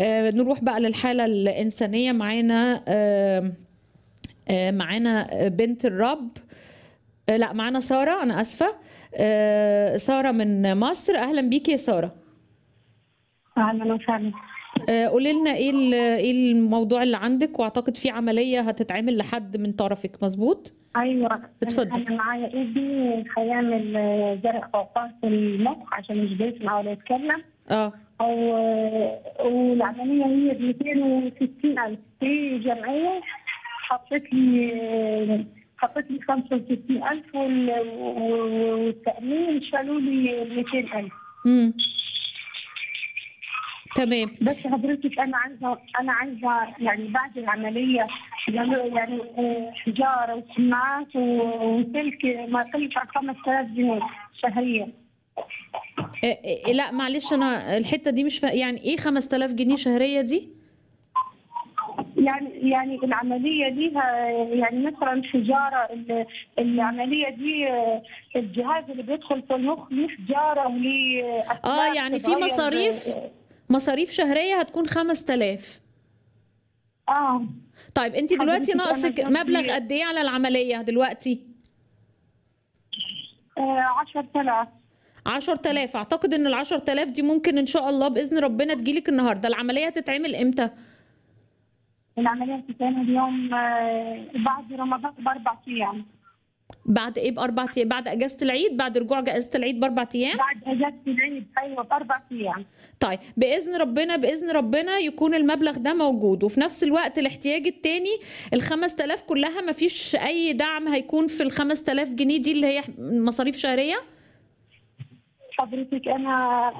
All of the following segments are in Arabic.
آه، نروح بقى للحالة الإنسانية. معانا آه، آه، معانا بنت الرب. آه، لا معانا سارة أنا أسفة. آه، سارة من مصر. أهلا بيكي يا سارة. أهلا وسهلا. قولي لنا ال- إيه الموضوع اللي عندك وأعتقد في عملية هتتعمل لحد من طرفك. مظبوط؟ أيوه. اتفضل. أنا معايا ابني هيعمل زرع فوقات في المخ عشان مش بيسمع ولا يتكلم. آه. أو والعملية هي ب 260 ألف. في جمعية حطت لي حطت لي 65 الف والتأمين شالوا لي 200 ألف. امم تمام. بس حضرتك أنا عايزة أنا عايزة يعني بعد العملية يعني آه، حجارة وسماعات وسلك ما يقلش عن 5000 جنيه شهريا. آه، آه، لا معلش أنا الحتة دي مش فا... يعني إيه 5000 جنيه شهرية دي؟ يعني يعني العملية ليها يعني مثلا حجاره ال- العملية دي الجهاز اللي بيدخل في المخ ليه حجاره وليه آه يعني في. مصاريف مصاريف شهرية هتكون 5000 آه طيب انت دلوقتي ناقصك مبلغ قد إيه على العملية دلوقتي؟ آه، 10000 10000 أعتقد إن ال 10000 دي ممكن إن شاء الله بإذن ربنا تجيلك النهارده. العملية هتتعمل إمتى؟ العملية بتتعمل يوم آه، بعد رمضان بأربع أيام. بعد إيه؟ بأربع أيام. بعد إجازة العيد؟ بعد رجوع إجازة العيد بأربع أيام؟ بعد إجازة العيد أيوه بأربع أيام. طيب بإذن ربنا بإذن ربنا يكون المبلغ ده موجود. وفي نفس الوقت الاحتياج التاني ال 5000 كلها ما فيش أي دعم هيكون في ال 5000 جنيه دي اللي هي مصاريف شهرية؟ حضرتك أنا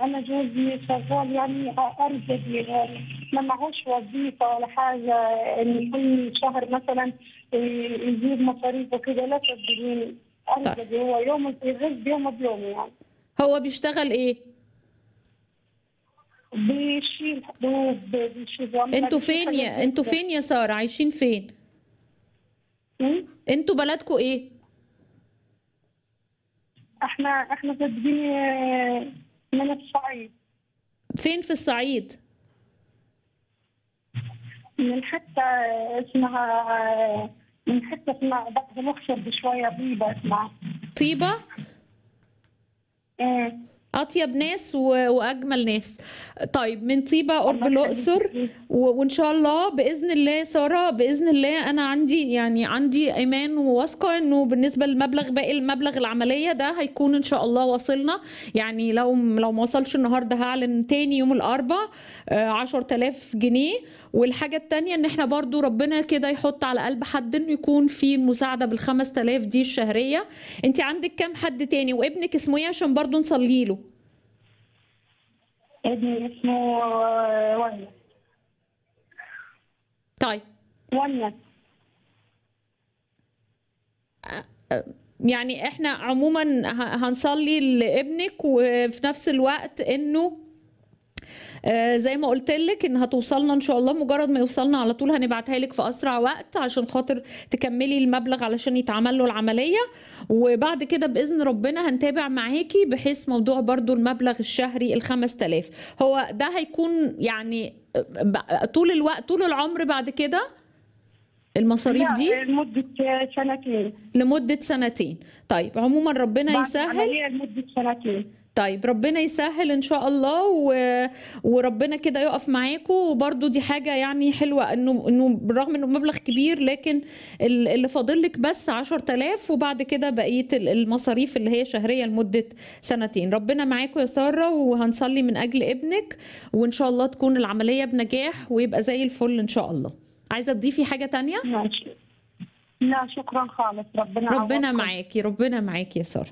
أنا جوزي شغال يعني ارجل يعني ما معهوش وظيفة ولا حاجة إن كل شهر مثلا يزيد مصاريفه كده لا تقدرين ارجل هو يوم يغز يوم بيوم يعني. هو بيشتغل إيه؟ بيشيل حبوب بيشيل أنتوا فين يا أنتوا. فين يا سارة؟ عايشين فين؟ م? أنتوا بلدكوا إيه؟ إحنا إحنا آه، من الصعيد فين في الصعيد؟ من حتة اسمها من حتة اسمها بعد الأقصر بشوية طيبة اسمها. طيبة؟ إيه. أطيب ناس و... وأجمل ناس. طيب من طيبة قرب الاقصر يخليك. و... وإن شاء الله بإذن الله سارة بإذن الله أنا عندي يعني عندي إيمان وواثقة إنه بالنسبة للمبلغ باقي المبلغ العملية ده هيكون إن شاء الله واصلنا. يعني لو لو ما وصلش النهارده هعلن تاني يوم الأربع آه، 10000 جنيه. والحاجة التانية إن إحنا برضو ربنا كده يحط على قلب حد إنه يكون في مساعدة بال 5000 دي الشهرية. انت عندك كام حد تاني؟ وابنك اسمه إيه عشان برضو نصلي له؟ ابني اسمه آه، ونس طيب. ونس يعني إحنا عموما هنصلي لابنك وفي نفس الوقت انه زي ما قلت لك إن هتوصلنا إن شاء الله مجرد ما يوصلنا على طول هنبعتها لك في أسرع وقت عشان خاطر تكملي المبلغ علشان يتعمل له العملية. وبعد كده بإذن ربنا هنتابع معاكي بحيث موضوع برضو المبلغ الشهري ال 5000 هو ده هيكون يعني طول الوقت طول العمر بعد كده المصاريف دي؟ لمدة سنتين. لمدة سنتين. طيب عموما ربنا يسهل. لمدة سنتين. طيب ربنا يسهل إن شاء الله و... وربنا كده يقف معاكم وبرده دي حاجة يعني حلوة إنه إنه بالرغم إنه مبلغ كبير لكن ال- اللي فاضل لك بس 10000 وبعد كده بقيه ال- المصاريف اللي هي شهرية لمدة سنتين. ربنا معاكم يا سارة وهنصلي من أجل ابنك. وإن شاء الله تكون العملية بنجاح ويبقى زي الفل إن شاء الله. عايزة تضيفي حاجة تانية؟ ماشي. لا شكرا خالص. ربنا ربنا. معاكي ربنا معاكي يا سارة.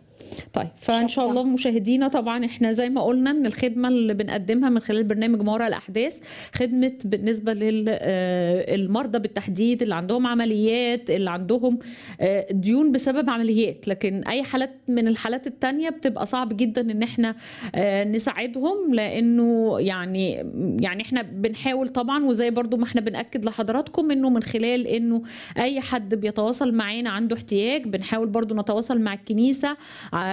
طيب فإن شاء الله مشاهدينا طبعا إحنا زي ما قلنا ان الخدمة اللي بنقدمها من خلال برنامج ما وراء الأحداث خدمة بالنسبة للمرضى بالتحديد اللي عندهم عمليات اللي عندهم آه، ديون بسبب عمليات. لكن أي حالات من الحالات التانية بتبقى صعب جدا إن إحنا آه، نساعدهم لأنه يعني يعني إحنا بنحاول طبعا وزي برضو ما إحنا بنأكد لحضراتكم إنه من خلال إنه أي حد بيتبرع بيتواصل معانا عنده احتياج بنحاول برضو نتواصل مع الكنيسة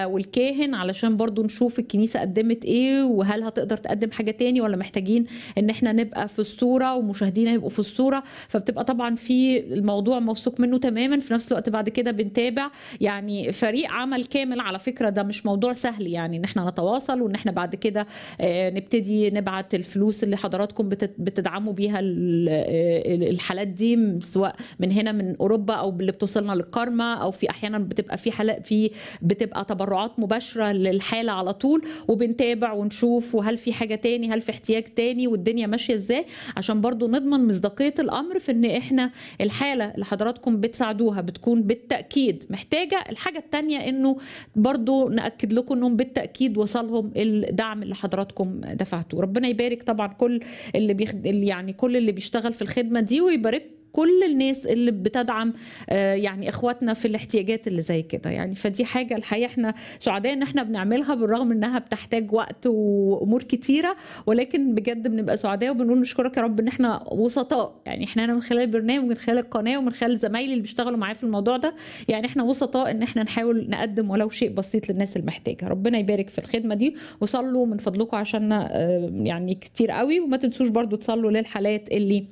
والكاهن علشان برضو نشوف الكنيسة قدمت إيه وهل هتقدر تقدم حاجة تاني ولا محتاجين ان إحنا نبقى في الصورة ومشاهدينا يبقوا في الصورة. فبتبقى طبعا في الموضوع موثوق منه تماما. في نفس الوقت بعد كده بنتابع. يعني فريق عمل كامل على فكرة ده مش موضوع سهل يعني ان إحنا نتواصل وان إحنا بعد كده آه، نبتدي نبعت الفلوس اللي حضراتكم بتدعموا بيها آه، الحالات دي سواء من هنا من أوروبا أو اللي بتوصلنا للكارما أو في أحيانا بتبقى في حالات في بتبقى تبرعات مباشرة للحالة على طول وبنتابع ونشوف وهل في حاجة تاني هل في احتياج تاني والدنيا ماشية إزاي. عشان برضو نضمن مصداقية الأمر في إن إحنا الحالة اللي حضراتكم بتساعدوها بتكون بالتأكيد محتاجة. الحاجة التانية إنه برضو نأكد لكم إنهم بالتأكيد وصلهم الدعم اللي حضراتكم دفعتوه ربنا يبارك طبعا كل اللي بيخد... يعني كل اللي بيشتغل في الخدمة دي ويبارك كل الناس اللي بتدعم آه، يعني اخواتنا في الاحتياجات اللي زي كده. يعني فدي حاجة الحقيقة إحنا سعداء ان إحنا بنعملها بالرغم انها بتحتاج وقت وامور كتيرة ولكن بجد بنبقى سعداء وبنقول نشكرك يا رب ان إحنا وسطاء. يعني إحنا هنا من خلال البرنامج ومن خلال القناة ومن خلال زمايلي اللي بيشتغلوا معايا في الموضوع ده يعني إحنا وسطاء ان إحنا نحاول نقدم ولو شيء بسيط للناس المحتاجة. ربنا يبارك في الخدمة دي وصلوا من فضلكم عشان آه، يعني كتير قوي. وما تنسوش برضو تصلوا للحالات اللي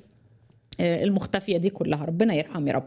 المختفية دي كلها. ربنا يرحم يا رب.